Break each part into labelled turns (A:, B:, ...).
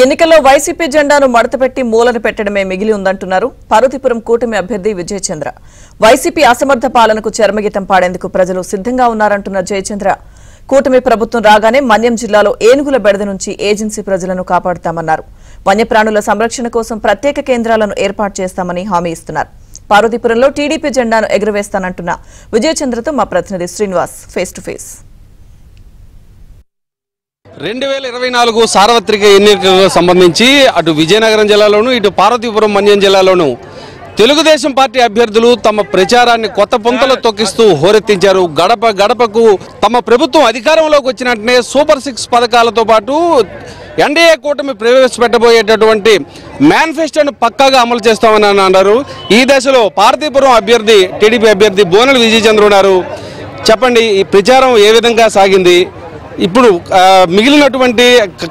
A: ఎన్నికల్లో వైసీపీ జెండాను మడతపెట్టి మూలను పెట్టడమే మిగిలి ఉందంటున్నారు పార్వతీపురం కూటమి అభ్యర్థి విజయచంద్ర. వైసీపీ అసమర్థ పాలనకు చర్మగీతం పాడేందుకు ప్రజలు సిద్ధంగా ఉన్నారంటున్న జయచంద్ర. కూటమి ప్రభుత్వం రాగానే మన్యం జిల్లాలో ఏనుగుల బెడద నుంచి ఏజెన్సీ ప్రజలను కాపాడుతామన్నారు. వన్యప్రాణుల సంరక్షణ కోసం ప్రత్యేక కేంద్రాలను ఏర్పాటు చేస్తామని హామీ ఇస్తున్నారు. పార్వతీపురంలో టీడీపీ జెండాను ఎగురవేస్తానంటున్న విజయచంద్రతో మా ప్రతినిధి శ్రీనివాస్ ఫేస్ టు ఫేస్.
B: రెండు వేల ఇరవై నాలుగు సార్వత్రిక ఎన్నికలకు సంబంధించి అటు విజయనగరం జిల్లాలోను ఇటు పార్వతీపురం మన్యం జిల్లాలోను తెలుగుదేశం పార్టీ అభ్యర్థులు తమ ప్రచారాన్ని కొత్త పొంతలు తొక్కిస్తూ హోరెత్తించారు. గడప గడపకు తమ ప్రభుత్వం అధికారంలోకి వచ్చిన వెంటనే సూపర్ సిక్స్ పథకాలతో పాటు ఎన్డీఏ కూటమి ప్రవేశపెట్టబోయేటటువంటి మేనిఫెస్టోను పక్కాగా అమలు చేస్తామని అన్నారు. ఈ దశలో పార్వతీపురం అభ్యర్థి టీడీపీ అభ్యర్థి బోనల్ విజయచంద్ర ఉన్నారు. చెప్పండి ఈ ప్రచారం ఏ విధంగా సాగింది? ఇప్పుడు మిగిలినటువంటి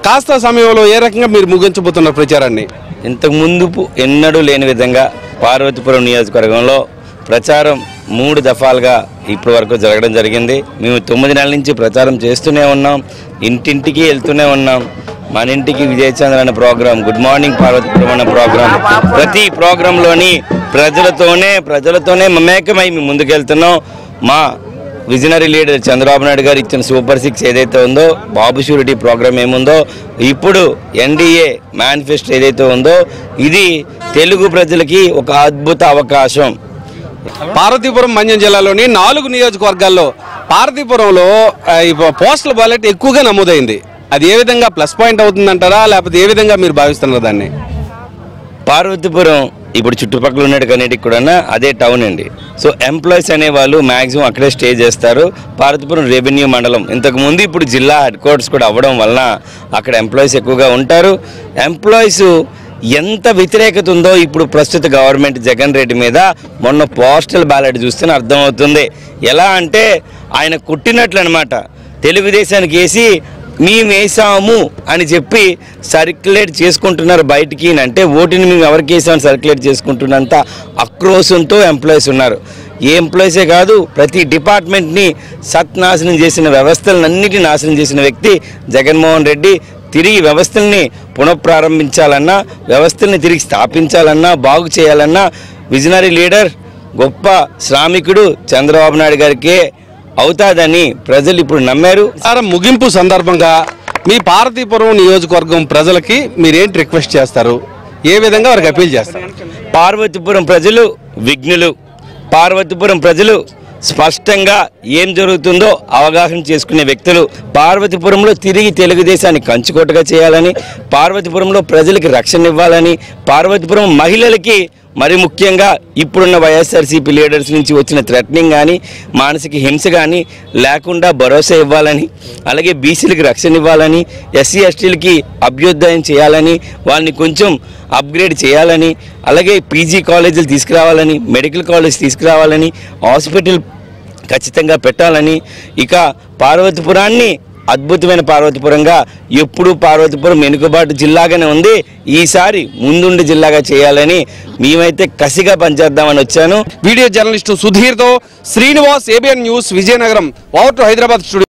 B: కాస్త సమయంలో ఏ రకంగా మీరు ముగించబోతున్నారు ప్రచారాన్ని?
C: ఇంతకు ముందు ఎన్నడూ లేని విధంగా పార్వతీపురం నియోజకవర్గంలో ప్రచారం మూడు దఫాలుగా ఇప్పటి వరకు జరగడం జరిగింది. మేము తొమ్మిది నెలల నుంచి ప్రచారం చేస్తూనే ఉన్నాం. ఇంటింటికి వెళ్తూనే ఉన్నాం. మన ఇంటికి విజయచంద్ర అనే ప్రోగ్రాం గుడ్ మార్నింగ్ పార్వతీపురం అనే ప్రోగ్రాం ప్రతి ప్రోగ్రాంలోని ప్రజలతోనే ప్రజలతోనే మమేకమై మేము ముందుకెళ్తున్నాం. మా విజనరీ లీడర్ చంద్రబాబు నాయుడు గారు ఇచ్చిన సూపర్ సిక్స్ ఏదైతే ఉందో బాబు షూరిటీ ప్రోగ్రామ్ ఏముందో ఇప్పుడు ఎన్డీఏ మేనిఫెస్టో ఏదైతే ఉందో ఇది తెలుగు ప్రజలకి ఒక అద్భుత అవకాశం.
B: పార్వతీపురం మన్యం జిల్లాలోని నాలుగు నియోజకవర్గాల్లో పార్వతీపురంలో పోస్టల్ బ్యాలెట్ ఎక్కువగా నమోదైంది. అది ఏ విధంగా ప్లస్ పాయింట్ అవుతుందంటారా లేకపోతే ఏ విధంగా మీరు భావిస్తున్నారు దాన్ని?
C: పార్వతీపురం ఇప్పుడు చుట్టుపక్కల ఉన్నట్టు కనేటికి కూడా అదే టౌన్ అండి. సో ఎంప్లాయీస్ అనేవాళ్ళు మ్యాక్సిమం అక్కడే స్టే చేస్తారు. పార్వతీపురం రెవెన్యూ మండలం. ఇంతకు ముందు ఇప్పుడు జిల్లా హెడ్ క్వార్టర్స్ కూడా అవ్వడం వలన అక్కడ ఎంప్లాయీస్ ఎక్కువగా ఉంటారు. ఎంప్లాయీస్ ఎంత వ్యతిరేకత ఉందో ఇప్పుడు ప్రస్తుత గవర్నమెంట్ జగన్ రెడ్డి మీద మొన్న పోస్టల్ బ్యాలెట్ చూస్తేనే అర్థమవుతుంది. ఎలా అంటే ఆయన కుట్టినట్లు అనమాట తెలుగుదేశానికి వేసి మేము వేసాము అని చెప్పి సర్క్యులేట్ చేసుకుంటున్నారు బయటికి అంటే ఓటుని మేము ఎవరికి వేసామని సర్క్యులేట్ చేసుకుంటున్నంత ఆక్రోశంతో ఎంప్లాయీస్ ఉన్నారు. ఏ ఎంప్లాయీసే కాదు ప్రతి డిపార్ట్మెంట్ని సత్నాశనం చేసిన వ్యవస్థలన్నిటిని నాశనం చేసిన వ్యక్తి జగన్మోహన్ రెడ్డి. తిరిగి వ్యవస్థల్ని పునఃప్రారంభించాలన్నా వ్యవస్థల్ని తిరిగి స్థాపించాలన్నా బాగు చేయాలన్నా విజనరీ లీడర్ గొప్ప శ్రామికుడు చంద్రబాబు నాయుడు గారికే అవుతాదని ప్రజలు ఇప్పుడు నమ్మారు.
B: ముగింపు సందర్భంగా మీ పార్వతీపురం నియోజకవర్గం ప్రజలకి మీరేంటి రిక్వెస్ట్ చేస్తారు? ఏ విధంగా వారికి అపీల్ చేస్తారు?
C: పార్వతీపురం ప్రజలు విఘ్నులు. పార్వతీపురం ప్రజలు స్పష్టంగా ఏం జరుగుతుందో అవగాహన చేసుకునే వ్యక్తులు పార్వతీపురంలో తిరిగి తెలుగుదేశాన్ని కంచుకోటగా చేయాలని పార్వతీపురంలో ప్రజలకి రక్షణ ఇవ్వాలని పార్వతీపురం మహిళలకి మరి ముఖ్యంగా ఇప్పుడున్న వైఎస్ఆర్సీపీ లీడర్స్ నుంచి వచ్చిన థ్రెటనింగ్ కానీ మానసిక హింస కానీ లేకుండా భరోసా ఇవ్వాలని అలాగే బీసీలకు రక్షణ ఇవ్వాలని ఎస్సీ ఎస్టీలకి అభ్యుదయం చేయాలని వాళ్ళని కొంచెం అప్గ్రేడ్ చేయాలని అలాగే పీజీ కాలేజీలు తీసుకురావాలని మెడికల్ కాలేజ్ తీసుకురావాలని హాస్పిటల్ ఖచ్చితంగా పెట్టాలని. ఇక పార్వతీపురాన్ని అద్భుతమైన పార్వతీపురంగా ఎప్పుడూ పార్వతీపురం వెనుకబాటు జిల్లాగానే ఉంది. ఈసారి ముందుండి జిల్లాగా చేయాలని మేమైతే కసిగా పనిచేద్దామని వచ్చాను.
B: Video journalist సుధీర్తో Srinivas ABN news Vizianagaram over to Hyderabad studio.